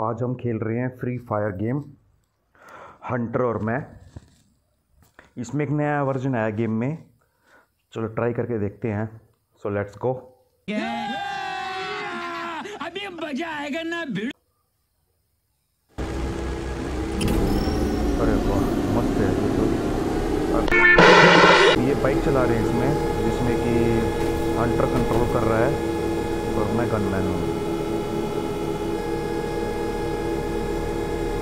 आज हम खेल रहे हैं फ्री फायर गेम हंटर और मैं। इसमें एक नया वर्जन आया गेम में। चलो ट्राई करके देखते हैं। सो लेट्स गो अभी मज़ा आएगा ना अरे वाह मस्त है ये तो। ये बाइक चला रहे हैं इसमें जिसमें कि हंटर कंट्रोल कर रहा है और मैं गनमैन हूँ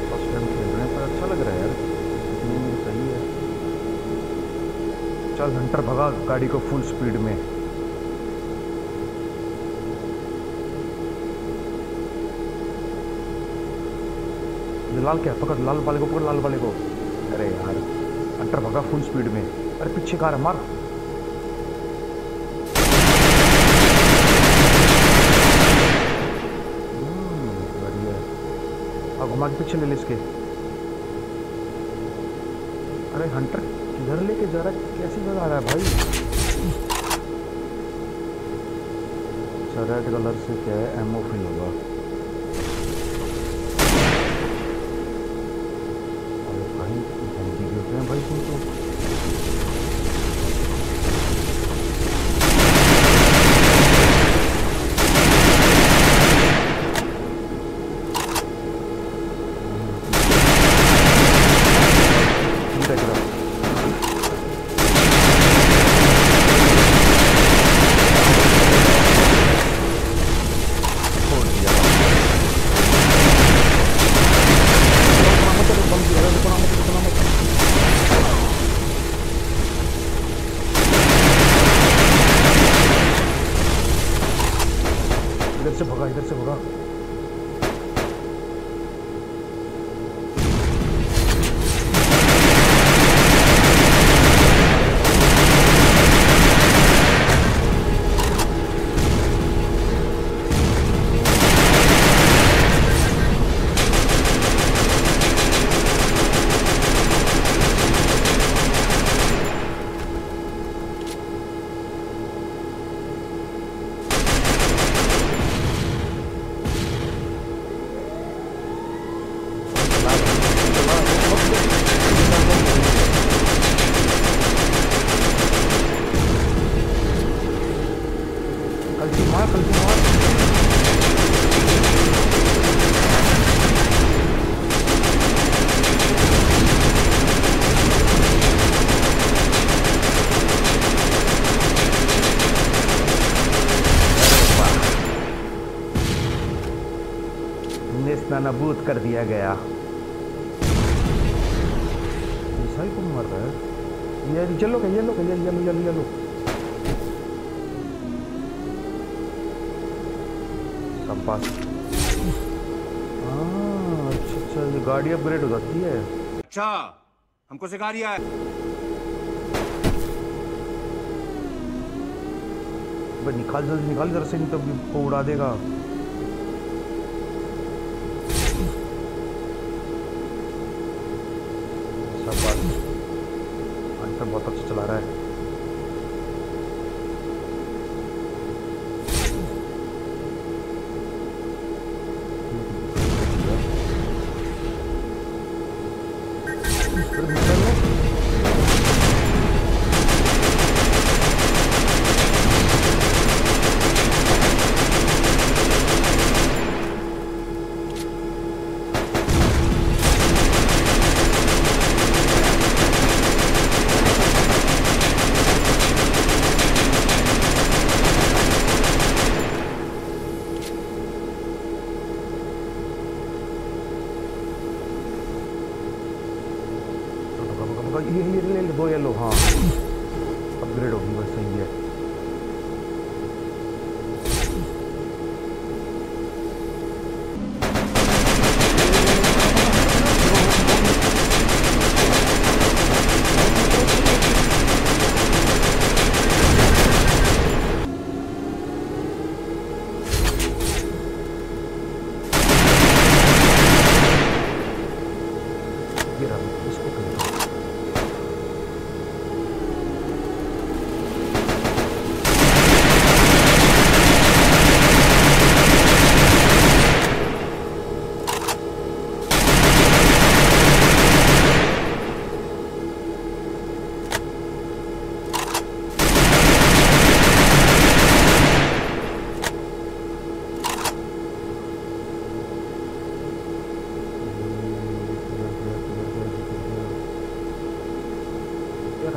फ़र्स्ट टाइम खेल रहे हैं पर अच्छा लग रहा है यार दिखने में तो सही है चल हंटर भगा गाड़ी को फुल स्पीड में। लाल क्या? पकड़ लाल वाले को पकड़ लाल वाले को। अरे यार हंटर भगा फुल स्पीड में। अरे पीछे कार है मार। हम्म, घुमा के पीछे ले ले इसके। अरे हंटर किधर लेके जा रहा कैसे जगह रहा है भाई? अच्छा रेड कलर से क्या है? एमओ फिल होगा अरे भाई जल्दी गिरते हैं भाई तुम तो ठीक है जरा छोड़ दिया बम दिया रुको ना मत रुको ना मत इधर से भगा इधर से भगा कल्टी मार कल्टी मार नेस्तनाबूद कर दिया गया। मिसाइल को मार रहा है। ये येलो का येलो का yellow yellow yellow yellow compass हाँ अच्छा अच्छा ये गाड़ी अपग्रेड हो जाती है। अच्छा हमको सिखा रिया है। निकाल जल्दी निकाल इधर से नहीं तो उड़ा देगा। अंतर बहुत अच्छा चला रहा है अरे निकल लो। भगा, भगा, भगा, ये ये ले ले हाँ। अपग्रेड होगी बस सही है ये रहा इसको कर दो।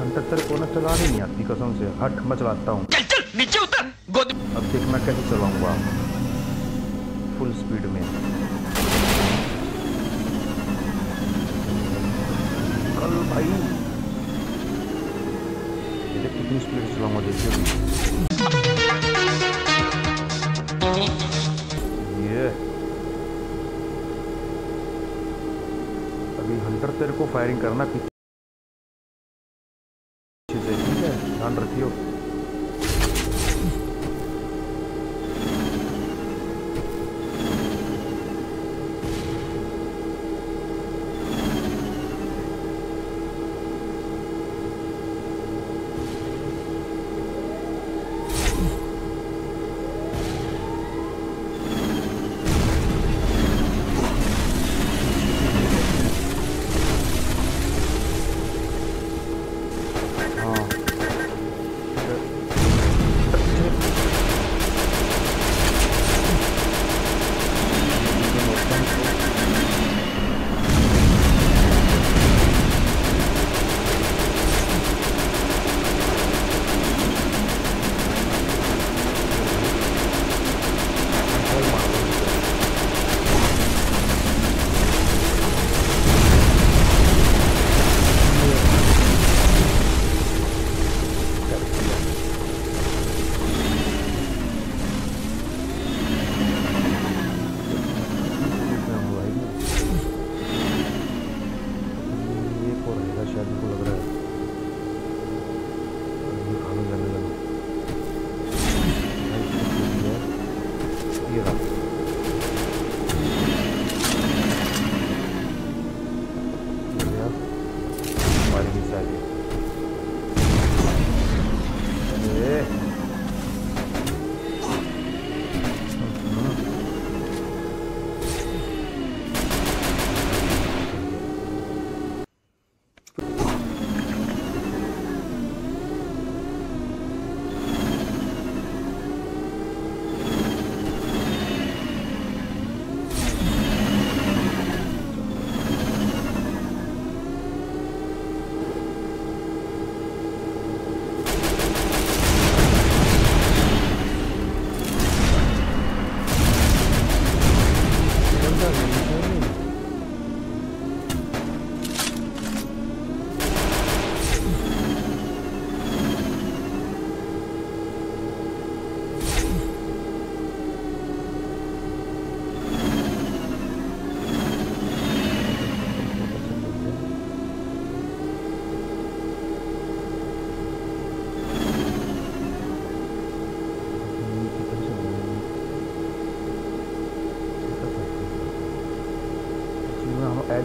हंटर तेरे को ना चलानी नहीं आती कसम से। हट मैं चलाता हूँ। नीचे उतर। गोद अब देख मैं कैसे चलाऊँगा। फुल स्पीड में। कल भाई। कितनी स्पीड चलाऊँगा देखिए ये। अभी हंटर तेरे को फायरिंग करना पीछे से ठीक है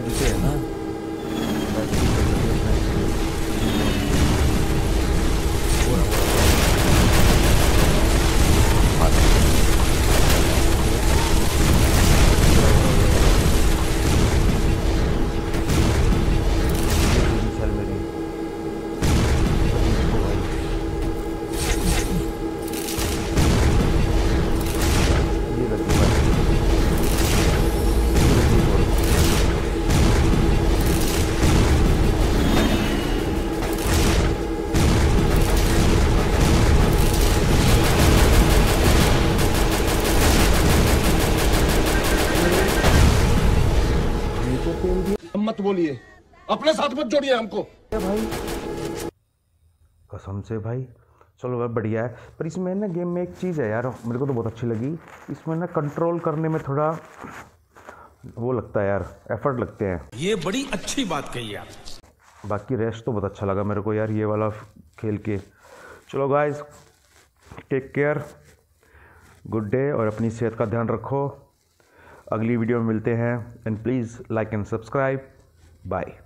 इसमें हम ऐड दिखे है मत बोलिए। अपने साथ मत जोड़िए हमको। भाई। कसम से भाई। चलो भाई बढ़िया है। पर इसमें ना गेम में एक चीज़ है यार मेरे को तो बहुत अच्छी लगी। इसमें ना कंट्रोल करने में थोड़ा वो लगता है यार एफर्ट लगते हैं। ये बड़ी अच्छी बात कही आप। बाकी रेस्ट तो बहुत अच्छा लगा मेरे को यार ये वाला खेल के। चलो guys take care good day और अपनी सेहत का ध्यान रखो। अगली वीडियो में मिलते हैं। And please like and subscribe Bye.